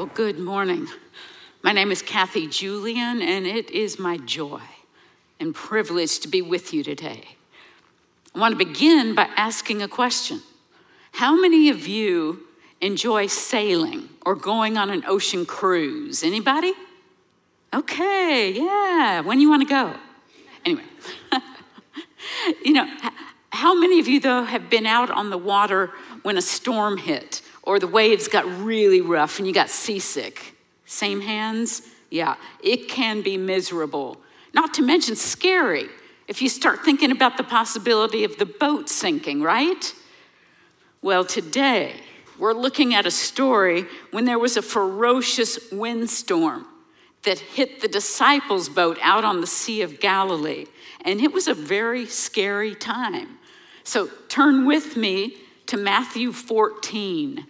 Well, good morning. My name is Cathy Julien, and it is my joy and privilege to be with you today. I want to begin by asking a question How many of you enjoy sailing or going on an ocean cruise? Anybody? Okay, yeah. When you want to go? Anyway, you know, how many of you, though, have been out on the water when a storm hit or the waves got really rough and you got seasick? Same hands? Yeah, it can be miserable, not to mention scary if you start thinking about the possibility of the boat sinking, right? Well, today we're looking at a story when there was a ferocious windstorm that hit the disciples' boat out on the Sea of Galilee. And it was a very scary time. So turn with me to Matthew 14,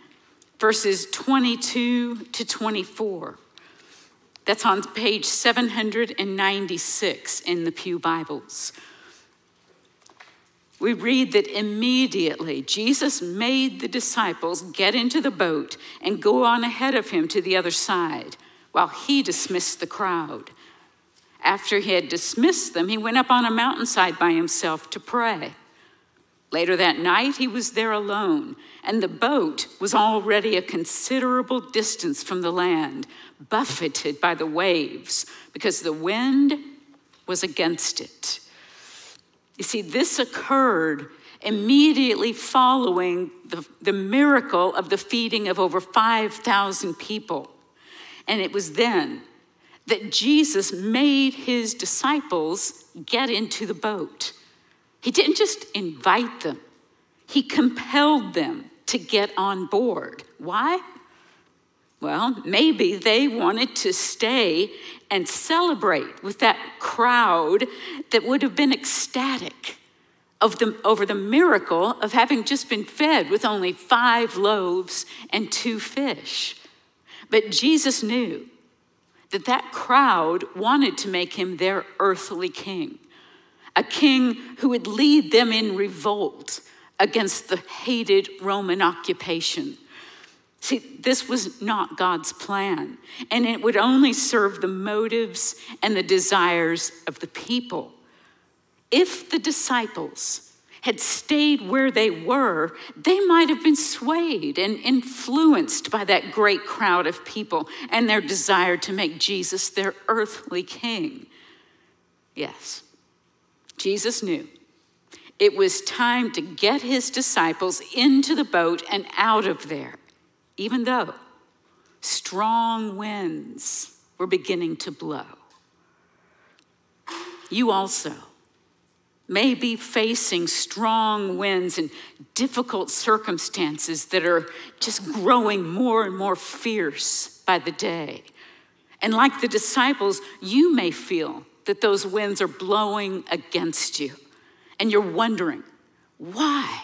verses 22 to 24. That's on page 796 in the Pew Bibles. We read that immediately Jesus made the disciples get into the boat and go on ahead of him to the other side while he dismissed the crowd. After he had dismissed them, he went up on a mountainside by himself to pray. Later that night, he was there alone, and the boat was already a considerable distance from the land, buffeted by the waves, because the wind was against it. You see, this occurred immediately following the, the miracle of the feeding of over 5,000 people. And it was then that Jesus made his disciples get into the boat. He didn't just invite them, he compelled them to get on board. Why? Well, maybe they wanted to stay and celebrate with that crowd that would have been ecstatic of the, over the miracle of having just been fed with only five loaves and two fish. But Jesus knew that that crowd wanted to make him their earthly king, a king who would lead them in revolt against the hated Roman occupation. See, this was not God's plan, and it would only serve the motives and the desires of the people. If the disciples had stayed where they were, they might have been swayed and influenced by that great crowd of people and their desire to make Jesus their earthly king. Yes, Jesus knew it was time to get his disciples into the boat and out of there, even though strong winds were beginning to blow. You also may be facing strong winds and difficult circumstances that are just growing more and more fierce by the day. And like the disciples, you may feel that those winds are blowing against you. And you're wondering, why?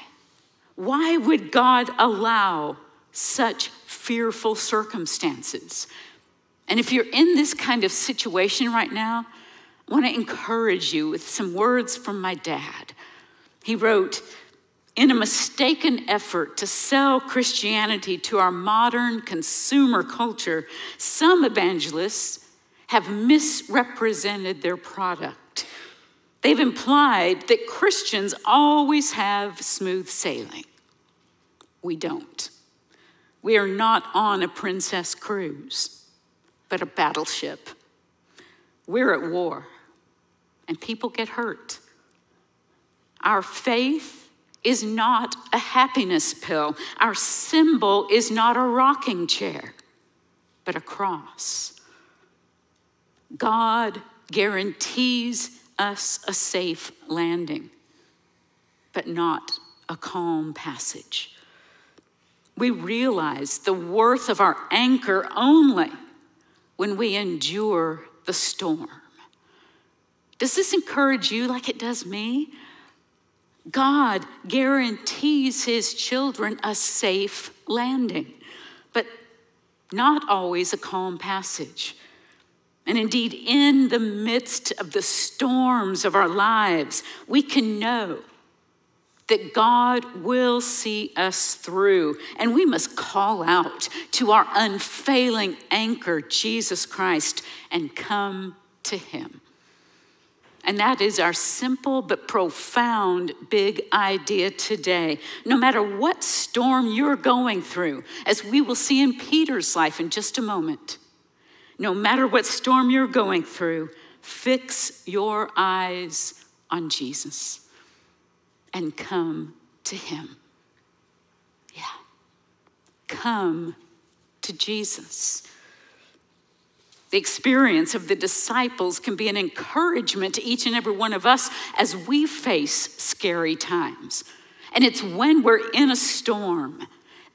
Why would God allow such fearful circumstances? And if you're in this kind of situation right now, I want to encourage you with some words from my dad. He wrote, in a mistaken effort to sell Christianity to our modern consumer culture, some evangelists have misrepresented their product. They've implied that Christians always have smooth sailing. We don't. We are not on a princess cruise, but a battleship. We're at war and people get hurt. Our faith is not a happiness pill. Our symbol is not a rocking chair, but a cross. God guarantees us a safe landing, but not a calm passage. We realize the worth of our anchor only when we endure the storm. Does this encourage you like it does me? God guarantees his children a safe landing, but not always a calm passage. And indeed, in the midst of the storms of our lives, we can know that God will see us through. And we must call out to our unfailing anchor, Jesus Christ, and come to Him. And that is our simple but profound big idea today. No matter what storm you're going through, as we will see in Peter's life in just a moment, no matter what storm you're going through, fix your eyes on Jesus and come to Him. Yeah. Come to Jesus. The experience of the disciples can be an encouragement to each and every one of us as we face scary times. And it's when we're in a storm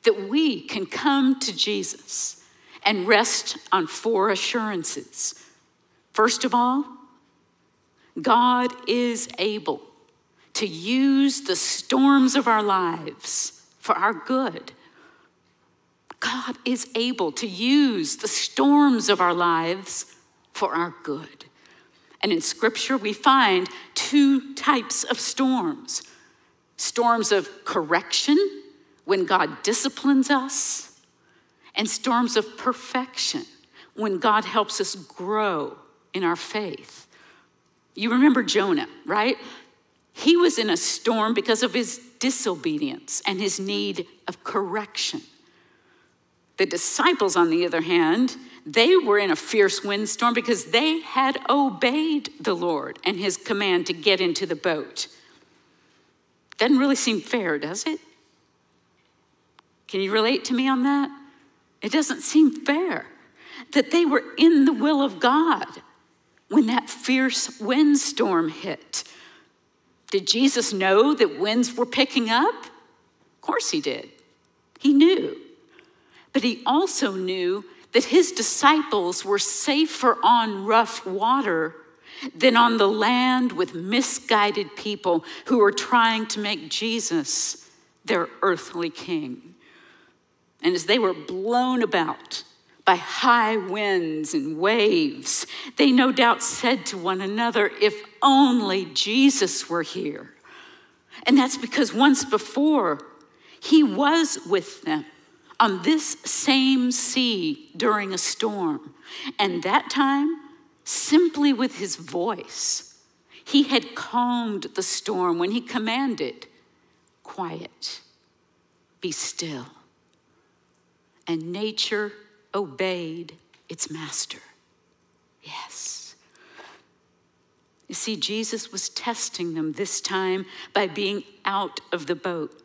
that we can come to Jesus and rest on four assurances. First of all, God is able to use the storms of our lives for our good. God is able to use the storms of our lives for our good. And in Scripture, we find two types of storms storms of correction, when God disciplines us, and storms of perfection, when God helps us grow in our faith. You remember Jonah, right? He was in a storm because of his disobedience and his need of correction. The disciples, on the other hand, they were in a fierce windstorm because they had obeyed the Lord and his command to get into the boat. Doesn't really seem fair, does it? Can you relate to me on that? It doesn't seem fair that they were in the will of God when that fierce windstorm hit. Did Jesus know that winds were picking up? Of course he did. He knew. But he also knew that his disciples were safer on rough water than on the land with misguided people who were trying to make Jesus their earthly king. And as they were blown about by high winds and waves, they no doubt said to one another, If only Jesus were here. And that's because once before, he was with them on this same sea during a storm. And that time, simply with his voice, he had calmed the storm when he commanded, Quiet, be still. And nature obeyed its master. Yes. You see, Jesus was testing them this time by being out of the boat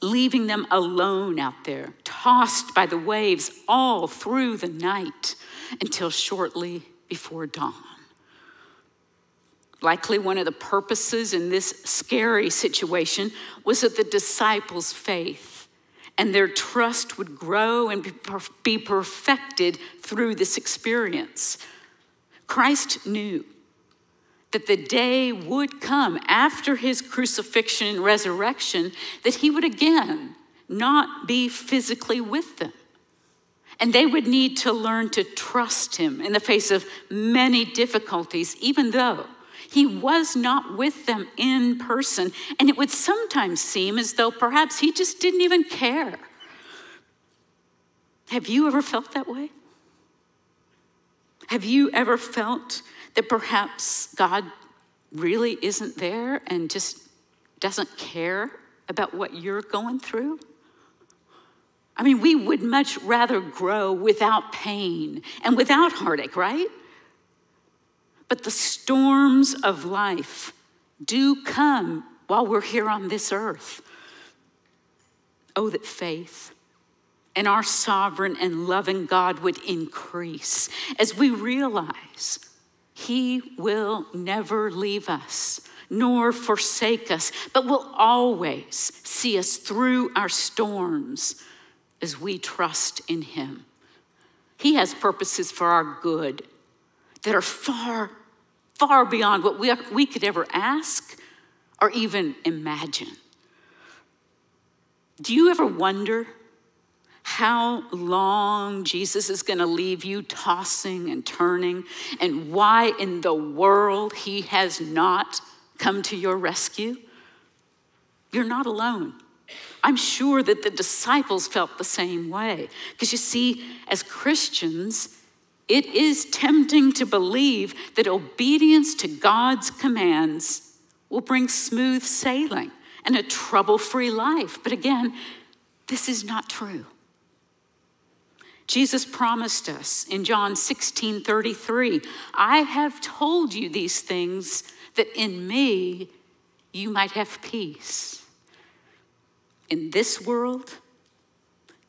leaving them alone out there, tossed by the waves all through the night until shortly before dawn. Likely, one of the purposes in this scary situation was that the disciples' faith and their trust would grow and be perfected through this experience. Christ knew that the day would come after his crucifixion and resurrection that he would again not be physically with them. And they would need to learn to trust him in the face of many difficulties, even though he was not with them in person. And it would sometimes seem as though perhaps he just didn't even care. Have you ever felt that way? Have you ever felt that perhaps God really isn't there and just doesn't care about what you're going through? I mean, we would much rather grow without pain and without heartache, right? But the storms of life do come while we're here on this earth. Oh, that faith and our sovereign and loving God would increase as we realize he will never leave us nor forsake us, but will always see us through our storms as we trust in Him. He has purposes for our good that are far, far beyond what we, we could ever ask or even imagine. Do you ever wonder how long Jesus is going to leave you tossing and turning, and why in the world he has not come to your rescue? you're not alone. I'm sure that the disciples felt the same way. Because you see, as Christians, it is tempting to believe that obedience to God's commands will bring smooth sailing and a trouble free life. But again, this is not true. Jesus promised us in John 16 33, I have told you these things that in me you might have peace. In this world,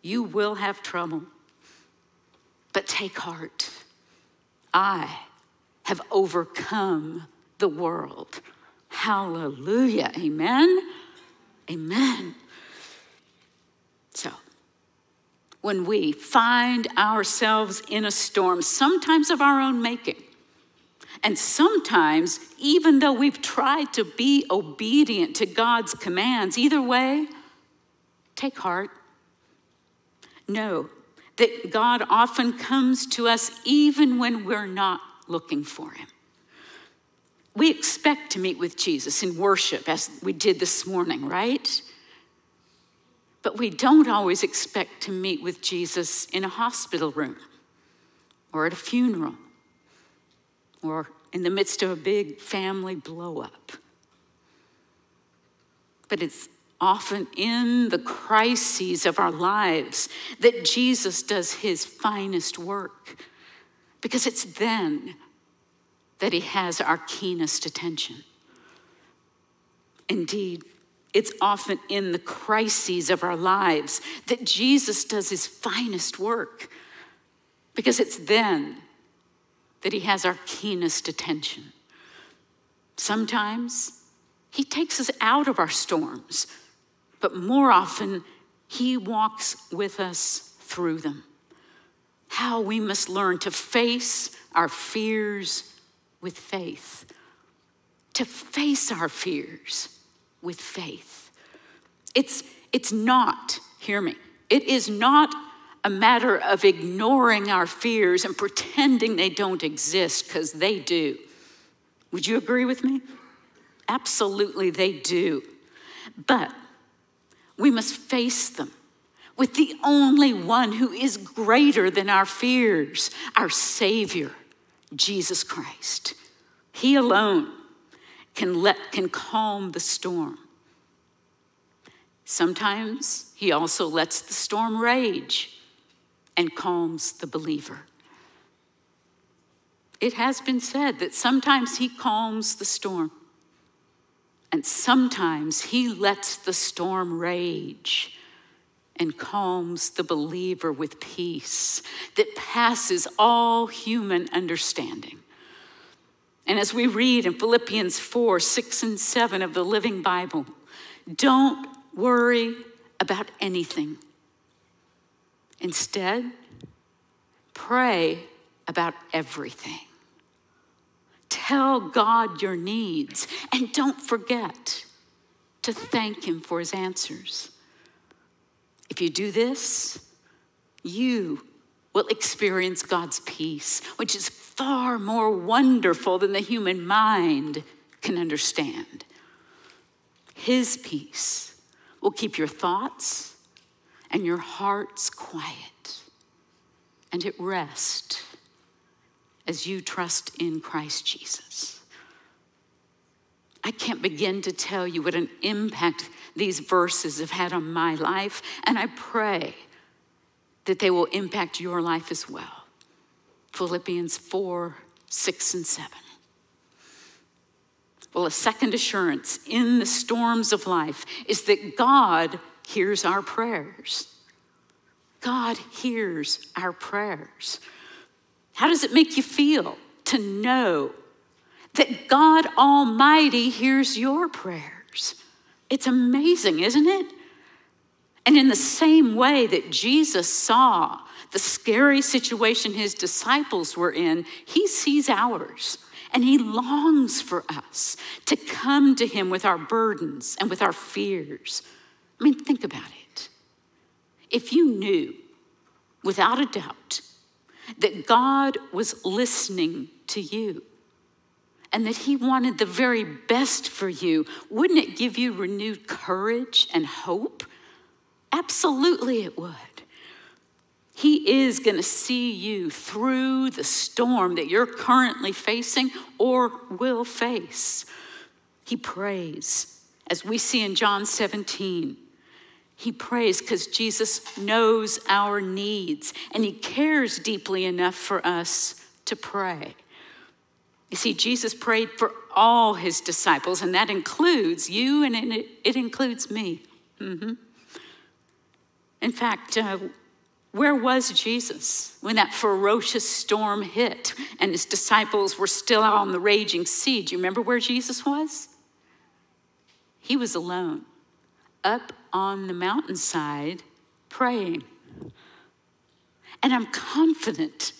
you will have trouble. But take heart. I have overcome the world. Hallelujah. Amen. Amen. So, when we find ourselves in a storm, sometimes of our own making, and sometimes, even though we've tried to be obedient to God's commands, either way, take heart. Know that God often comes to us even when we're not looking for Him. We expect to meet with Jesus in worship, as we did this morning, right? But we don't always expect to meet with Jesus in a hospital room or at a funeral or in the midst of a big family blowup. But it's often in the crises of our lives that Jesus does his finest work because it's then that he has our keenest attention. Indeed, it's often in the crises of our lives that Jesus does his finest work because it's then that he has our keenest attention. Sometimes he takes us out of our storms but more often, He walks with us through them. How we must learn to face our fears with faith, to face our fears with faith. It's, it's not, hear me, it is not a matter of ignoring our fears and pretending they don't exist, because they do. Would you agree with me? Absolutely, they do. But we must face them with the only one who is greater than our fears, our Savior, Jesus Christ. He alone can, let, can calm the storm. Sometimes he also lets the storm rage and calms the believer. It has been said that sometimes he calms the storm and sometimes he lets the storm rage and calms the believer with peace that passes all human understanding. And as we read in Philippians 4 6 and 7 of the Living Bible, don't worry about anything. Instead, pray about everything. Tell God your needs and don't forget to thank Him for His answers. If you do this, you will experience God's peace, which is far more wonderful than the human mind can understand. His peace will keep your thoughts and your hearts quiet and at rest as you trust in Christ Jesus. I can't begin to tell you what an impact these verses have had on my life, and I pray that they will impact your life as well. Philippians 4 6 and 7. Well, a second assurance in the storms of life is that God hears our prayers. God hears our prayers. How does it make you feel to know that God Almighty hears your prayers? It's amazing, isn't it? And in the same way that Jesus saw the scary situation his disciples were in, he sees ours. And he longs for us to come to him with our burdens and with our fears. I mean, think about it. If you knew without a doubt that God was listening to you and that He wanted the very best for you, wouldn't it give you renewed courage and hope? Absolutely, it would. He is going to see you through the storm that you're currently facing or will face. He prays, as we see in John 17. He prays because Jesus knows our needs and he cares deeply enough for us to pray. You see, Jesus prayed for all his disciples, and that includes you and it, includes me. Mm-hmm. In fact, uh, where was Jesus when that ferocious storm hit and his disciples were still out on the raging sea? Do you remember where Jesus was? He was alone, up on the mountainside, praying. And I'm confident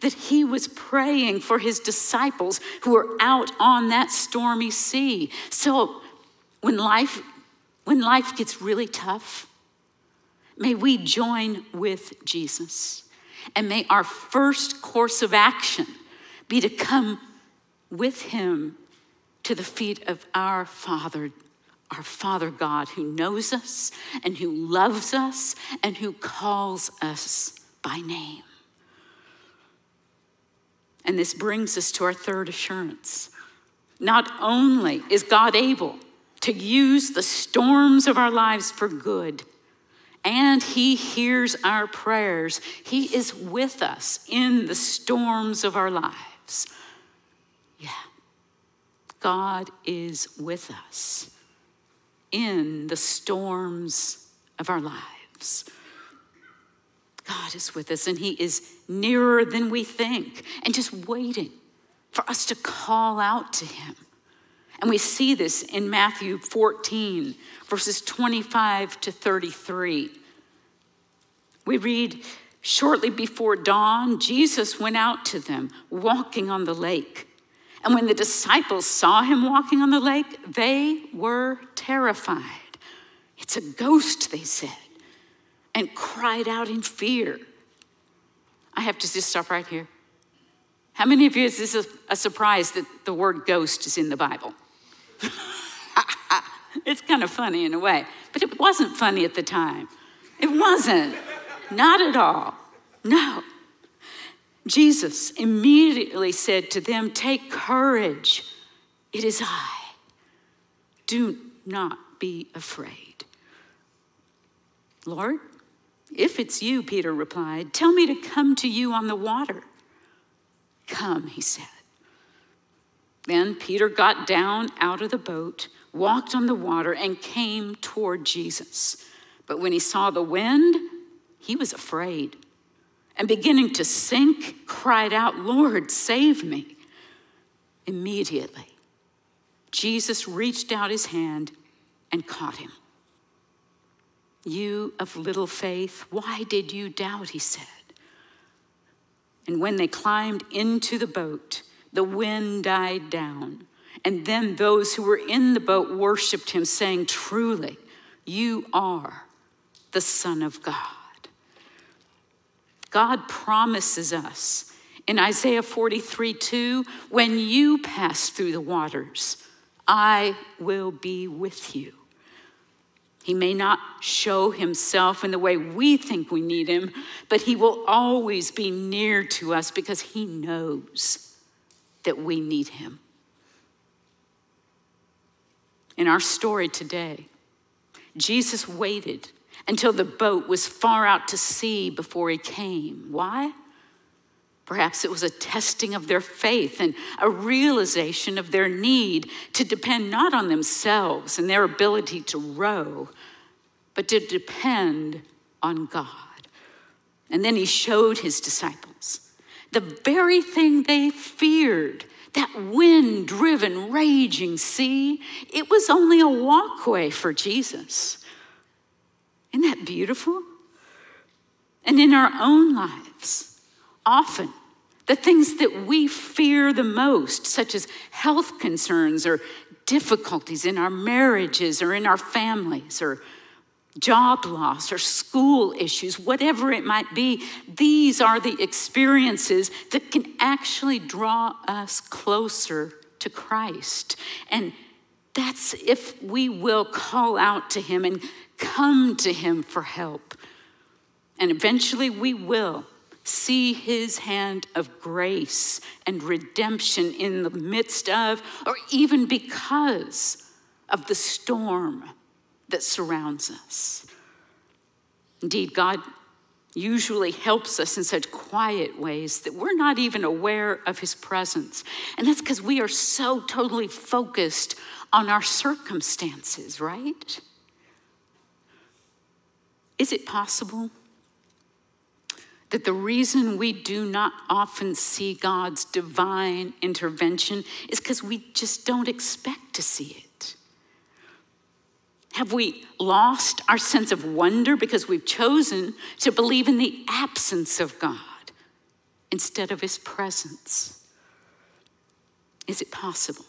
that he was praying for his disciples who were out on that stormy sea. So when life when life gets really tough, may we join with Jesus. And may our first course of action be to come with him to the feet of our Father, our Father God, who knows us and who loves us and who calls us by name. And this brings us to our third assurance. Not only is God able to use the storms of our lives for good, and He hears our prayers, He is with us in the storms of our lives. Yeah, God is with us in the storms of our lives. God is with us and He is nearer than we think and just waiting for us to call out to Him. And we see this in Matthew 14, verses 25 to 33. We read, Shortly before dawn, Jesus went out to them, walking on the lake. And when the disciples saw him walking on the lake, they were terrified. It's a ghost, they said and cried out in fear. I have to just stop right here. How many of you is this a, a surprise that the word ghost is in the Bible? it's kind of funny in a way, but it wasn't funny at the time. It wasn't. Not at all. No. Jesus immediately said to them, Take courage. It is I. Do not be afraid. Lord, if it's you, Peter replied, tell me to come to you on the water. Come, he said. Then Peter got down out of the boat, walked on the water, and came toward Jesus. But when he saw the wind, he was afraid and beginning to sink, cried out, Lord, save me. Immediately, Jesus reached out his hand and caught him. You of little faith, why did you doubt? He said. And when they climbed into the boat, the wind died down. And then those who were in the boat worshiped him, saying, Truly, you are the Son of God. God promises us in Isaiah 43 2, when you pass through the waters, I will be with you. He may not show himself in the way we think we need him, but he will always be near to us because he knows that we need him. In our story today, Jesus waited until the boat was far out to sea before he came. Why? Perhaps it was a testing of their faith and a realization of their need to depend not on themselves and their ability to row, but to depend on God. And then he showed his disciples the very thing they feared that wind driven, raging sea. It was only a walkway for Jesus. Isn't that beautiful? And in our own lives, often the things that we fear the most, such as health concerns or difficulties in our marriages or in our families or job loss or school issues, whatever it might be, these are the experiences that can actually draw us closer to Christ. And that's if we will call out to Him and come to Him for help. And eventually we will see His hand of grace and redemption in the midst of, or even because of the storm that surrounds us. Indeed, God usually helps us in such quiet ways that we're not even aware of his presence. And that's because we are so totally focused on our circumstances, right? Is it possible that the reason we do not often see God's divine intervention is because we just don't expect to see it? Have we lost our sense of wonder because we've chosen to believe in the absence of God instead of his presence? Is it possible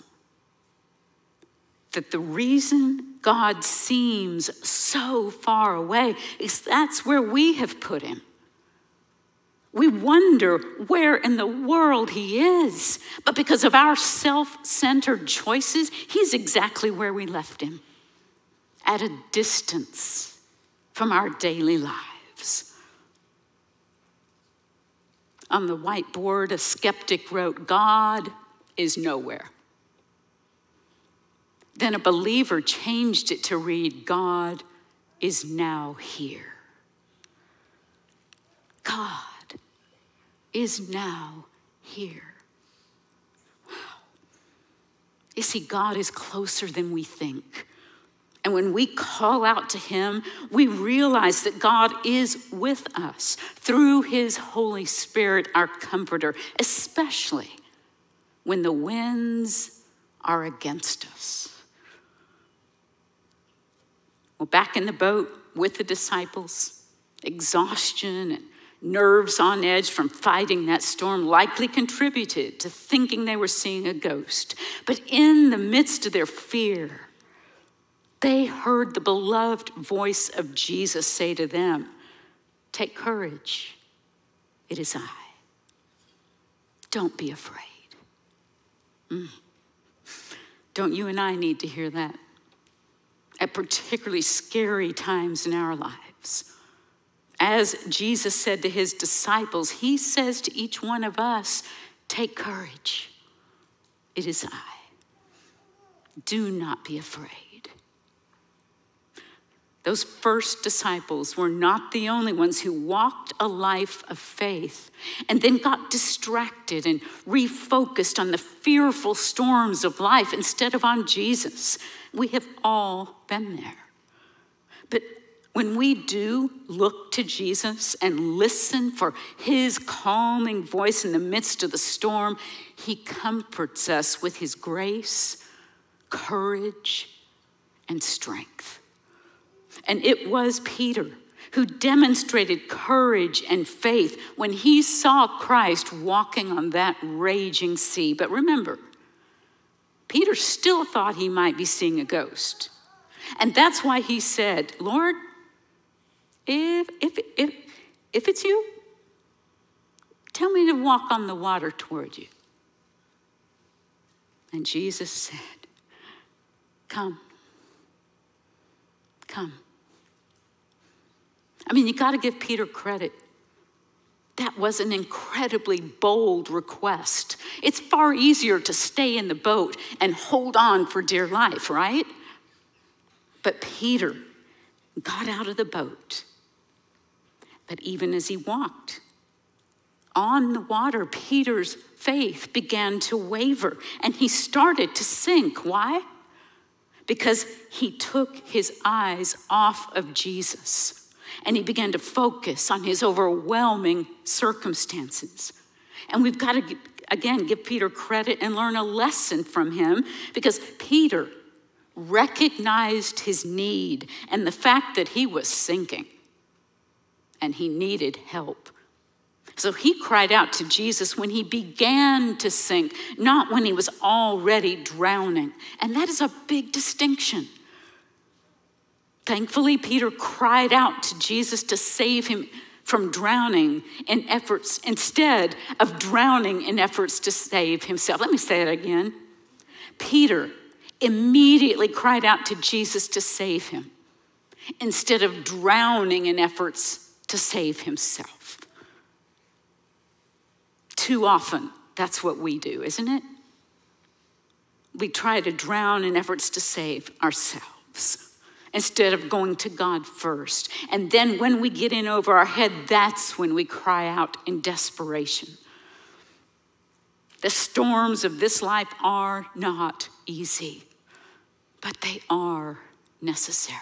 that the reason God seems so far away is that's where we have put him? We wonder where in the world he is. But because of our self centered choices, he's exactly where we left him at a distance from our daily lives. On the whiteboard, a skeptic wrote, God is nowhere. Then a believer changed it to read, God is now here. God is now here. You see, God is closer than we think. And when we call out to Him, we realize that God is with us through His Holy Spirit, our comforter, especially when the winds are against us. Well, back in the boat with the disciples, exhaustion and nerves on edge from fighting that storm likely contributed to thinking they were seeing a ghost. But in the midst of their fear, they heard the beloved voice of Jesus say to them, Take courage, it is I. Don't be afraid. Mm. Don't you and I need to hear that at particularly scary times in our lives? As Jesus said to his disciples, he says to each one of us, Take courage, it is I. Do not be afraid. Those first disciples were not the only ones who walked a life of faith and then got distracted and refocused on the fearful storms of life instead of on Jesus. We have all been there. But when we do look to Jesus and listen for his calming voice in the midst of the storm, he comforts us with his grace, courage, and strength. And it was Peter who demonstrated courage and faith when he saw Christ walking on that raging sea. But remember, Peter still thought he might be seeing a ghost. And that's why he said, Lord, if, if, if, if it's you, tell me to walk on the water toward you. And Jesus said, Come, come. I mean, you got to give Peter credit. That was an incredibly bold request. It's far easier to stay in the boat and hold on for dear life, right? But Peter got out of the boat. But even as he walked on the water, Peter's faith began to waver and he started to sink. Why? Because he took his eyes off of Jesus and he began to focus on his overwhelming circumstances. And we've got to, again, give Peter credit and learn a lesson from him because Peter recognized his need and the fact that he was sinking and he needed help. So he cried out to Jesus when he began to sink, not when he was already drowning. And that is a big distinction. Thankfully, Peter cried out to Jesus to save him from drowning in efforts instead of drowning in efforts to save himself. Let me say that again. Peter immediately cried out to Jesus to save him instead of drowning in efforts to save himself. Too often, that's what we do, isn't it? We try to drown in efforts to save ourselves instead of going to God first. And then when we get in over our head, that's when we cry out in desperation. The storms of this life are not easy, but they are necessary.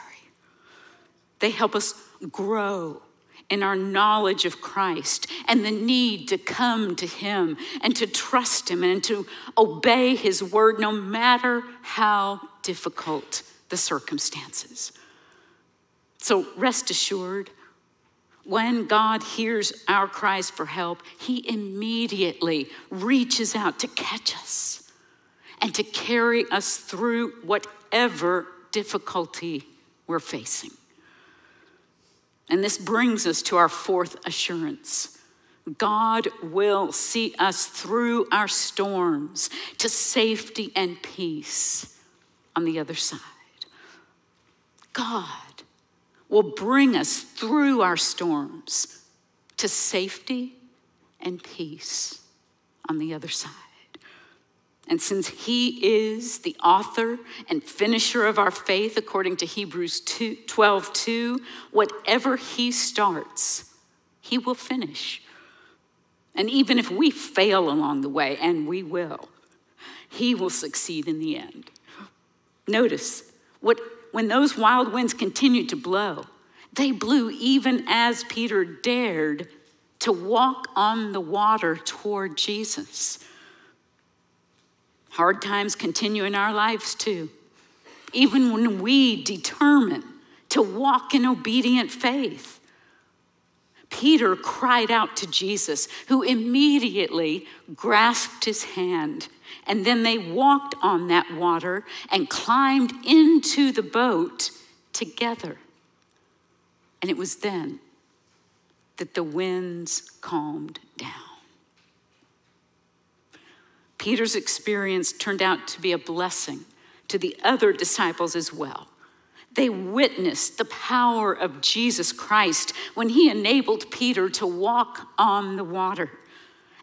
They help us grow in our knowledge of Christ and the need to come to Him and to trust Him and to obey His word no matter how difficult the circumstances. So rest assured, when God hears our cries for help, He immediately reaches out to catch us and to carry us through whatever difficulty we're facing. And this brings us to our fourth assurance. God will see us through our storms to safety and peace on the other side. God will bring us through our storms to safety and peace on the other side. And since he is the author and finisher of our faith, according to Hebrews 2, 12 2, whatever he starts, he will finish. And even if we fail along the way, and we will, he will succeed in the end. Notice what, when those wild winds continued to blow, they blew even as Peter dared to walk on the water toward Jesus. Hard times continue in our lives too. Even when we determine to walk in obedient faith. Peter cried out to Jesus, who immediately grasped his hand. And then they walked on that water and climbed into the boat together. And it was then that the winds calmed down. Peter's experience turned out to be a blessing to the other disciples as well. They witnessed the power of Jesus Christ when he enabled Peter to walk on the water.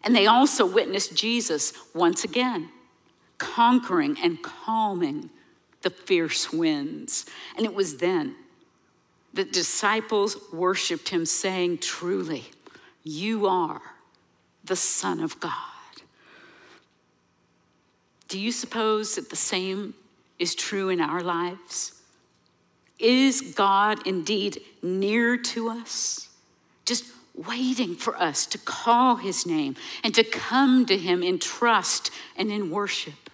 And they also witnessed Jesus once again conquering and calming the fierce winds. And it was then the disciples worshiped him, saying, Truly, you are the Son of God. Do you suppose that the same is true in our lives? Is God indeed near to us? Just waiting for us to call his name and to come to him in trust and in worship.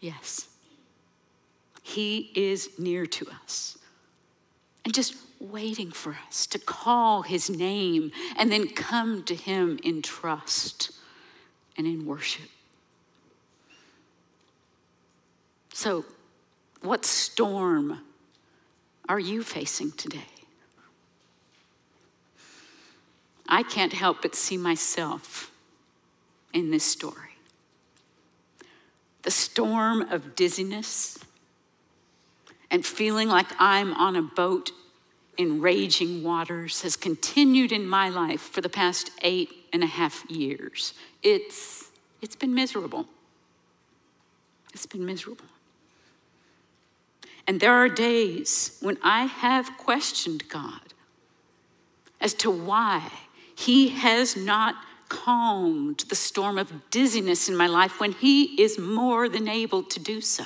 Yes, he is near to us and just waiting for us to call his name and then come to him in trust and in worship. So, what storm are you facing today? I can't help but see myself in this story. The storm of dizziness and feeling like I'm on a boat in raging waters has continued in my life for the past eight and a half years. It's, it's been miserable. It's been miserable. And there are days when I have questioned God as to why He has not calmed the storm of dizziness in my life when He is more than able to do so.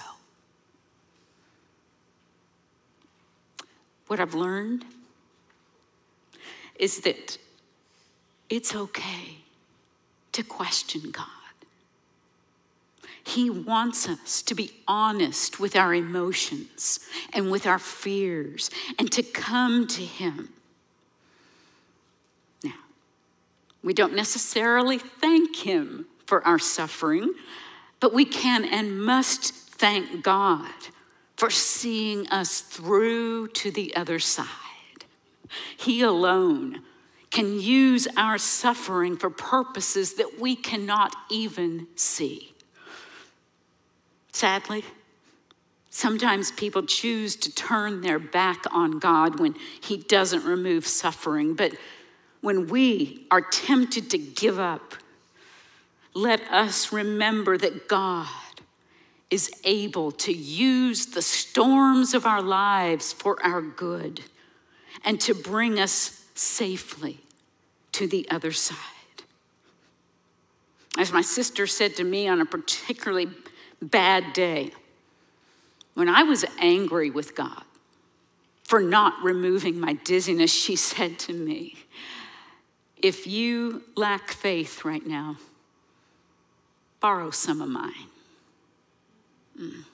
What I've learned is that it's okay to question God. He wants us to be honest with our emotions and with our fears and to come to Him. Now, we don't necessarily thank Him for our suffering, but we can and must thank God for seeing us through to the other side. He alone can use our suffering for purposes that we cannot even see. Sadly, sometimes people choose to turn their back on God when He doesn't remove suffering. But when we are tempted to give up, let us remember that God is able to use the storms of our lives for our good and to bring us safely to the other side. As my sister said to me on a particularly bad day, when I was angry with God for not removing my dizziness, she said to me, If you lack faith right now, borrow some of mine. Mm.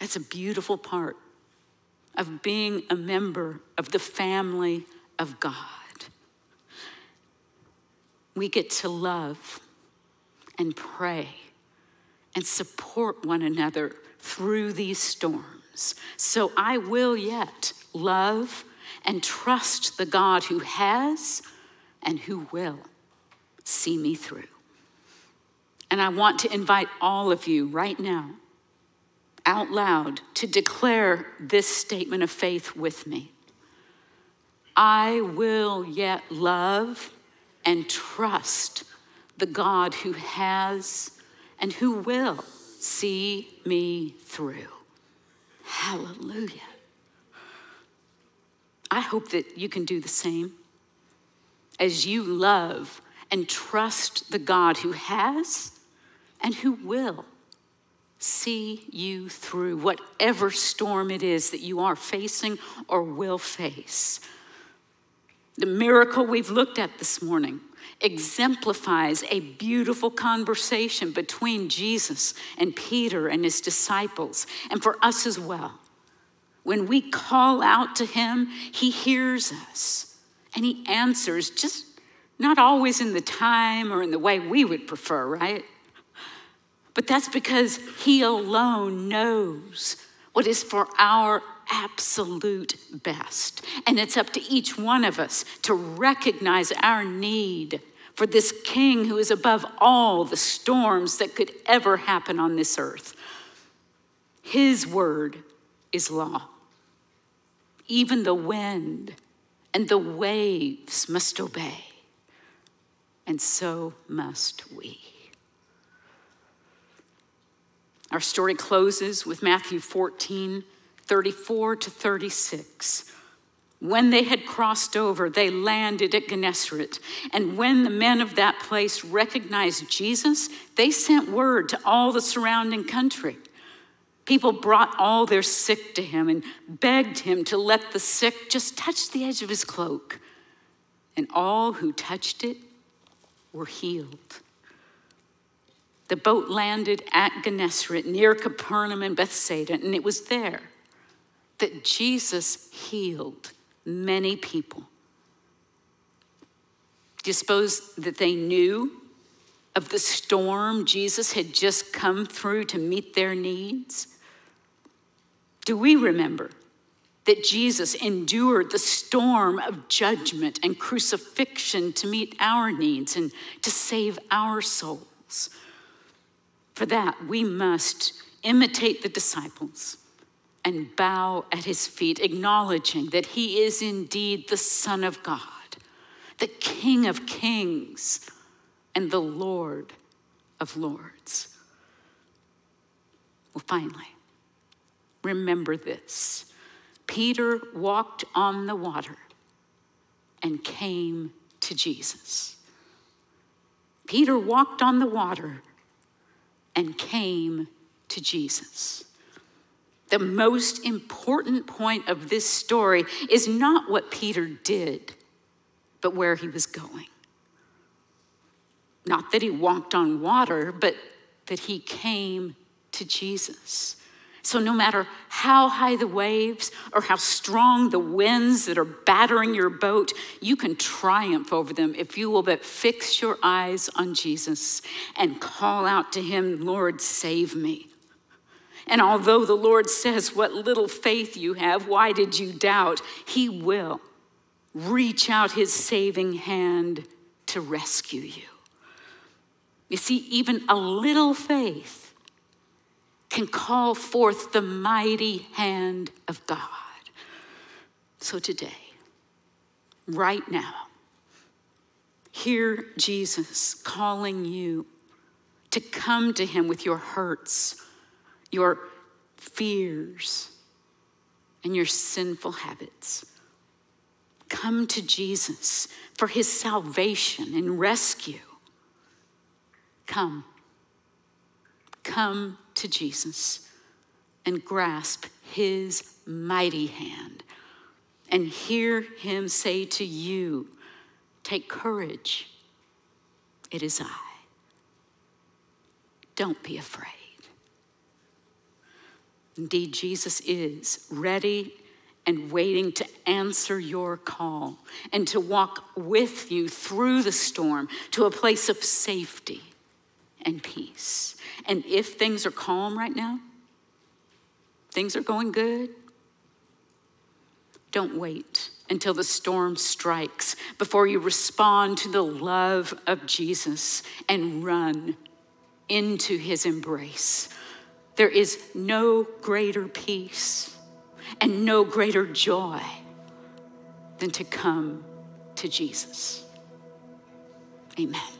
That's a beautiful part of being a member of the family of God. We get to love and pray and support one another through these storms. So I will yet love and trust the God who has and who will see me through. And I want to invite all of you right now, out loud, to declare this statement of faith with me. I will yet love and trust the God who has and who will see me through. Hallelujah. I hope that you can do the same as you love and trust the God who has and who will see you through whatever storm it is that you are facing or will face. The miracle we've looked at this morning exemplifies a beautiful conversation between Jesus and Peter and his disciples, and for us as well. When we call out to him, he hears us and he answers, just not always in the time or in the way we would prefer, right? But that's because he alone knows what is for our absolute best. And it's up to each one of us to recognize our need for this king who is above all the storms that could ever happen on this earth. His word is law. Even the wind and the waves must obey, and so must we. Our story closes with Matthew 14 34 to 36. When they had crossed over, they landed at Gennesaret. And when the men of that place recognized Jesus, they sent word to all the surrounding country. People brought all their sick to him and begged him to let the sick just touch the edge of his cloak. And all who touched it were healed. The boat landed at Gennesaret near Capernaum and Bethsaida, and it was there that Jesus healed many people. Do you suppose that they knew of the storm Jesus had just come through to meet their needs? Do we remember that Jesus endured the storm of judgment and crucifixion to meet our needs and to save our souls? For that, we must imitate the disciples and bow at his feet, acknowledging that he is indeed the Son of God, the King of kings, and the Lord of lords. Well, finally, remember this Peter walked on the water and came to Jesus. Peter walked on the water and came to Jesus. The most important point of this story is not what Peter did, but where he was going. Not that he walked on water, but that he came to Jesus. So, no matter how high the waves or how strong the winds that are battering your boat, you can triumph over them if you will but fix your eyes on Jesus and call out to him, Lord, save me. And although the Lord says, What little faith you have, why did you doubt? He will reach out his saving hand to rescue you. You see, even a little faith can call forth the mighty hand of God. So today, right now, hear Jesus calling you to come to him with your hurts, your fears, and your sinful habits. Come to Jesus for his salvation and rescue. Come. Come to Jesus and grasp his mighty hand and hear him say to you, Take courage. It is I. Don't be afraid. Indeed, Jesus is ready and waiting to answer your call and to walk with you through the storm to a place of safety and peace. And if things are calm right now, things are going good, don't wait until the storm strikes before you respond to the love of Jesus and run into his embrace. There is no greater peace and no greater joy than to come to Jesus. Amen.